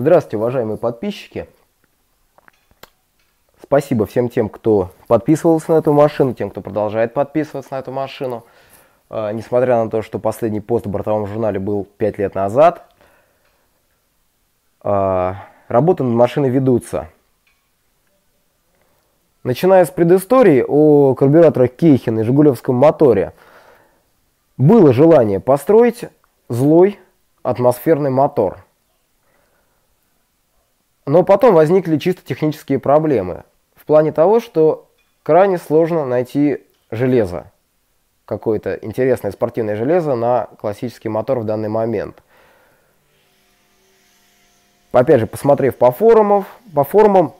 Здравствуйте, уважаемые подписчики. Спасибо всем тем, кто подписывался на эту машину, тем, кто продолжает подписываться на эту машину. Э, несмотря на то, что последний пост в бортовом журнале был 5 лет назад, э, работы над машиной ведутся. Начиная с предыстории о карбюраторах Кейхен и Жигулевском моторе, было желание построить злой атмосферный мотор. Но потом возникли чисто технические проблемы плане того, что крайне сложно найти железо, какое-то интересное спортивное железо на классический мотор в данный момент. Опять же, посмотрев по форумам, по форумам,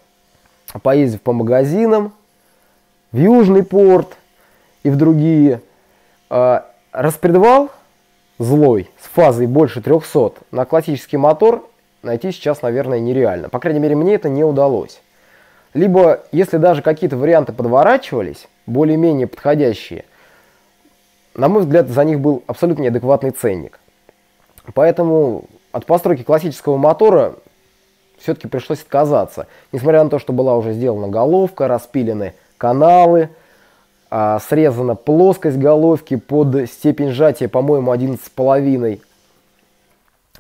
поездив по магазинам, в Южный порт и в другие, э, распредвал злой с фазой больше 300 на классический мотор найти сейчас, наверное, нереально. По крайней мере, мне это не удалось. Либо, если даже какие-то варианты подворачивались, более-менее подходящие, на мой взгляд, за них был абсолютно неадекватный ценник. Поэтому от постройки классического мотора все-таки пришлось отказаться. Несмотря на то, что была уже сделана головка, распилены каналы, а, срезана плоскость головки под степень сжатия, по-моему, 11,5.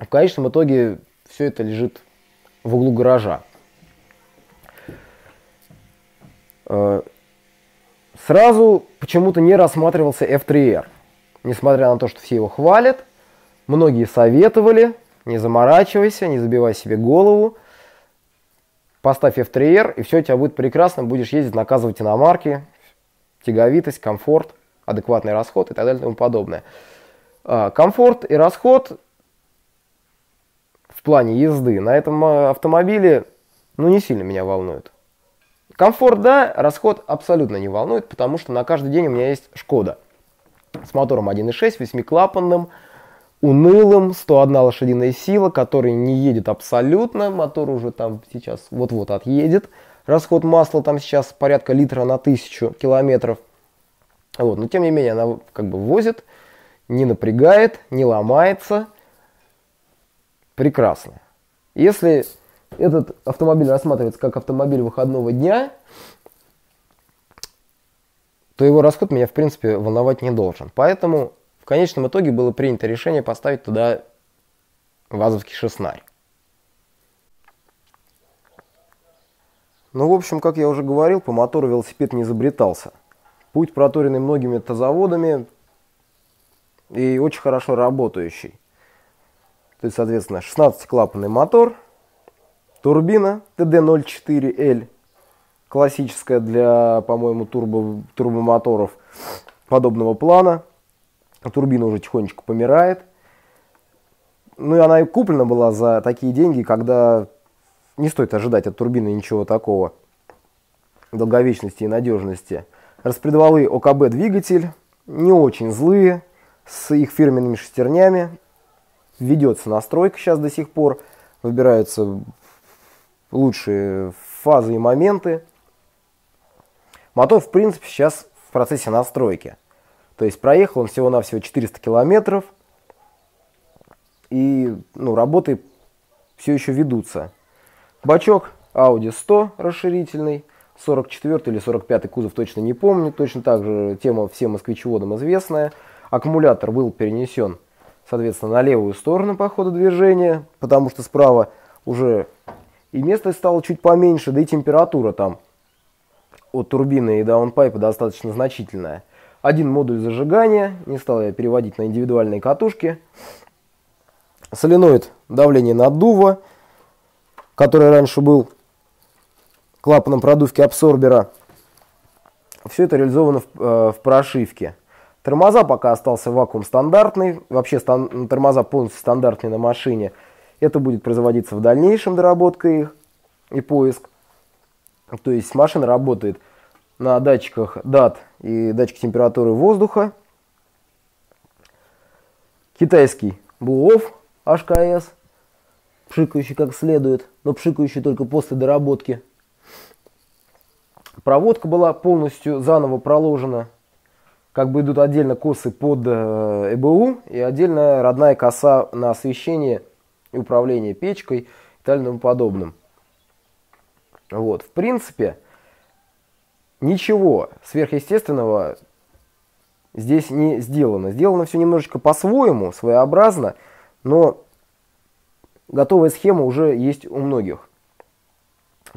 В конечном итоге все это лежит в углу гаража. Э, сразу почему-то не рассматривался F3R. Несмотря на то, что все его хвалят, многие советовали, не заморачивайся, не забивай себе голову, поставь F3R, и все у тебя будет прекрасно, будешь ездить, наказывать иномарки, тяговитость, комфорт, адекватный расход и так далее и тому подобное. Э, комфорт и расход в плане езды на этом э, автомобиле ну, не сильно меня волнуют. Комфорт, да, расход абсолютно не волнует, потому что на каждый день у меня есть Шкода с мотором 1.6, восьмиклапанным, унылым, 101 лошадиная сила, который не едет абсолютно, мотор уже там сейчас вот-вот отъедет, расход масла там сейчас порядка литра на тысячу километров, вот, но тем не менее она как бы возит, не напрягает, не ломается, прекрасно. Если этот автомобиль рассматривается как автомобиль выходного дня, то его расход меня, в принципе, волновать не должен. Поэтому в конечном итоге было принято решение поставить туда вазовский шестнарь. Ну, в общем, как я уже говорил, по мотору велосипед не изобретался. Путь проторенный многими тазоводами и очень хорошо работающий. То есть, соответственно, 16-клапанный мотор – Турбина TD04L, классическая для, по-моему, турбо, турбомоторов подобного плана. Турбина уже тихонечко помирает. Ну и она и куплена была за такие деньги, когда не стоит ожидать от турбины ничего такого. Долговечности и надежности. Распредвалы ОКБ двигатель, не очень злые, с их фирменными шестернями. Ведется настройка сейчас до сих пор. Выбираются лучшие фазы и моменты. Мотор, в принципе, сейчас в процессе настройки. То есть проехал он всего-навсего 400 километров. И ну, работы все еще ведутся. Бачок Audi 100 расширительный. 44 или 45 кузов точно не помню. Точно так же тема всем москвичеводам известная. Аккумулятор был перенесен, соответственно, на левую сторону по ходу движения, потому что справа уже и место стало чуть поменьше, да и температура там от турбины и даунпайпа достаточно значительная. Один модуль зажигания, не стал я переводить на индивидуальные катушки. Соленоид давление наддува, который раньше был клапаном продувки абсорбера. Все это реализовано в, э, в прошивке. Тормоза пока остался вакуум стандартный. Вообще стан тормоза полностью стандартные на машине – это будет производиться в дальнейшем, доработка их и поиск. То есть машина работает на датчиках DAT и датчик температуры воздуха. Китайский БУОВ HKS, пшикающий как следует, но пшикающий только после доработки. Проводка была полностью заново проложена. Как бы идут отдельно косы под э, ЭБУ и отдельно родная коса на освещение и управление печкой, и так далее подобным. Вот, в принципе, ничего сверхъестественного здесь не сделано. Сделано все немножечко по-своему, своеобразно, но готовая схема уже есть у многих.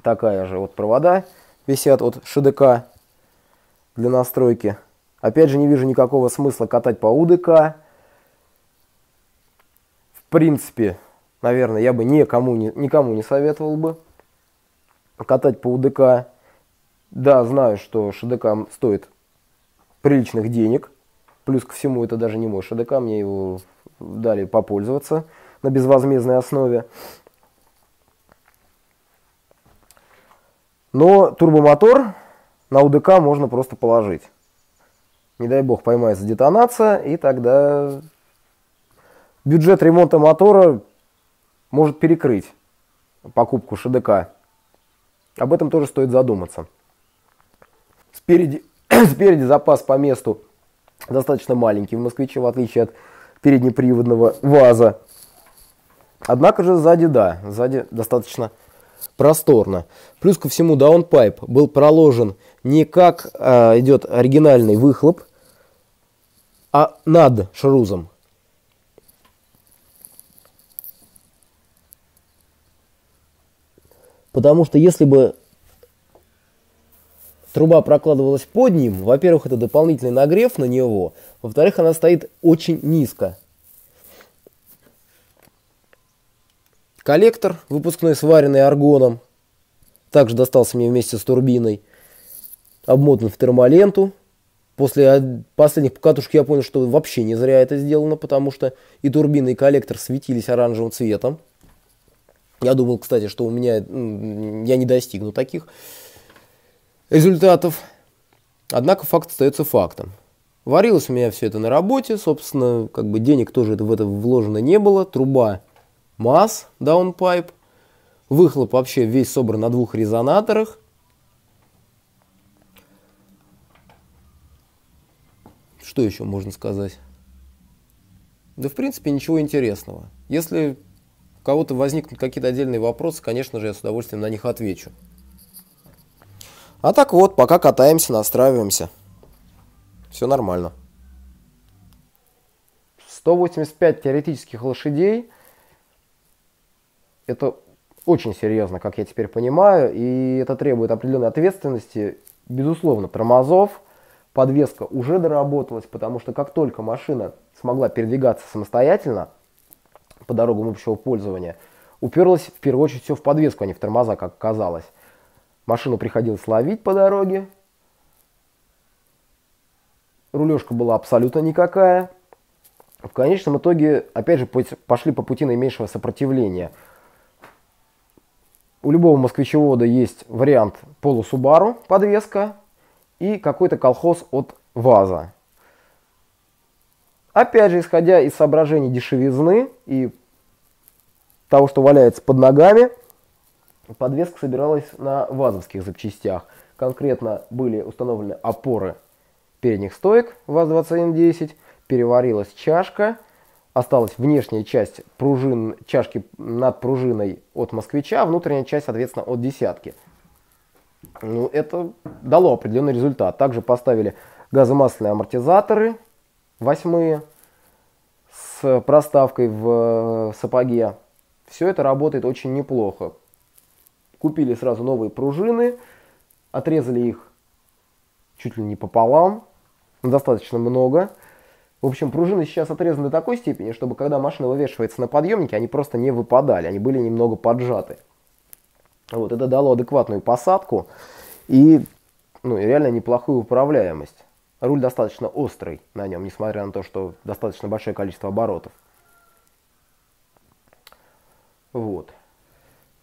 Такая же вот провода висят от ШДК для настройки. Опять же, не вижу никакого смысла катать по УДК. В принципе, наверное, я бы никому не, никому не советовал бы катать по УДК. Да, знаю, что ШДК стоит приличных денег. Плюс ко всему, это даже не мой ШДК, мне его дали попользоваться на безвозмездной основе. Но турбомотор на УДК можно просто положить. Не дай бог поймается детонация, и тогда бюджет ремонта мотора может перекрыть покупку ШДК. Об этом тоже стоит задуматься. Спереди, спереди запас по месту достаточно маленький в «Москвиче», в отличие от переднеприводного ВАЗа. Однако же сзади, да, сзади достаточно просторно. Плюс ко всему даунпайп был проложен не как э, идет оригинальный выхлоп, а над шрузом. Потому что если бы труба прокладывалась под ним, во-первых, это дополнительный нагрев на него, во-вторых, она стоит очень низко. Коллектор, выпускной сваренный аргоном, также достался мне вместе с турбиной, обмотан в термоленту. После последних покатушек я понял, что вообще не зря это сделано, потому что и турбина, и коллектор светились оранжевым цветом. Я думал, кстати, что у меня я не достигну таких результатов. Однако факт остается фактом. Варилось у меня все это на работе, собственно, как бы денег тоже в это вложено не было. Труба МАЗ, даунпайп. Выхлоп вообще весь собран на двух резонаторах. Что еще можно сказать? Да, в принципе, ничего интересного. Если у кого-то возникнут какие-то отдельные вопросы, конечно же, я с удовольствием на них отвечу. А так вот, пока катаемся, настраиваемся. Все нормально. 185 теоретических лошадей. Это очень серьезно, как я теперь понимаю, и это требует определенной ответственности. Безусловно, тормозов, подвеска уже доработалась, потому что как только машина смогла передвигаться самостоятельно, по дорогам общего пользования, уперлась в первую очередь все в подвеску, а не в тормоза, как казалось. Машину приходилось ловить по дороге. Рулежка была абсолютно никакая. В конечном итоге, опять же, пошли по пути наименьшего сопротивления. У любого москвичевода есть вариант полусубару подвеска и какой-то колхоз от ВАЗа. Опять же, исходя из соображений дешевизны и того, что валяется под ногами, подвеска собиралась на вазовских запчастях. Конкретно были установлены опоры передних стоек ВАЗ-2110, переварилась чашка, осталась внешняя часть пружин, чашки над пружиной от москвича, внутренняя часть, соответственно, от десятки. Ну, это дало определенный результат. Также поставили газомасляные амортизаторы, восьмые с проставкой в э, сапоге. Все это работает очень неплохо. Купили сразу новые пружины, отрезали их чуть ли не пополам, достаточно много. В общем, пружины сейчас отрезаны до такой степени, чтобы когда машина вывешивается на подъемнике, они просто не выпадали, они были немного поджаты. Вот, это дало адекватную посадку и, ну, реально неплохую управляемость. Руль достаточно острый на нем, несмотря на то, что достаточно большое количество оборотов. Вот.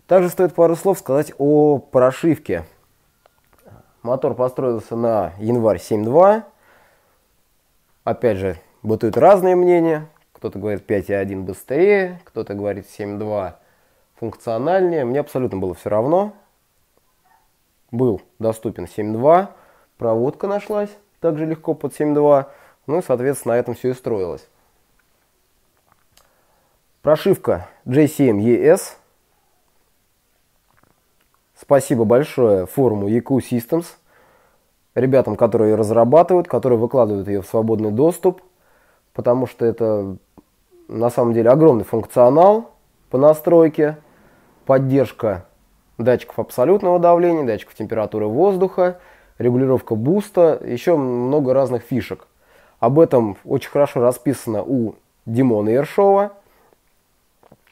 Также стоит пару слов сказать о прошивке. Мотор построился на январь 7.2. Опять же, бытуют разные мнения. Кто-то говорит 5.1 быстрее, кто-то говорит 7.2 функциональнее. Мне абсолютно было все равно. Был доступен 7.2, проводка нашлась также легко под 7.2. Ну и, соответственно, на этом все и строилось. Прошивка J7ES. спасибо большое форуму EQ Systems, ребятам, которые ее разрабатывают, которые выкладывают ее в свободный доступ, потому что это на самом деле огромный функционал по настройке, поддержка датчиков абсолютного давления, датчиков температуры воздуха, регулировка буста, еще много разных фишек. Об этом очень хорошо расписано у Димона Ершова,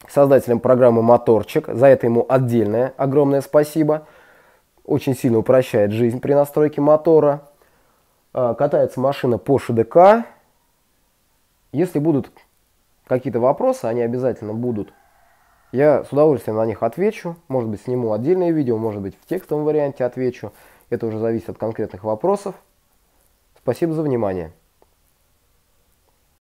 создателем программы «Моторчик». За это ему отдельное огромное спасибо. Очень сильно упрощает жизнь при настройке мотора. А, катается машина по ШДК. Если будут какие-то вопросы, они обязательно будут. Я с удовольствием на них отвечу. Может быть, сниму отдельное видео, может быть, в текстовом варианте отвечу. Это уже зависит от конкретных вопросов. Спасибо за внимание.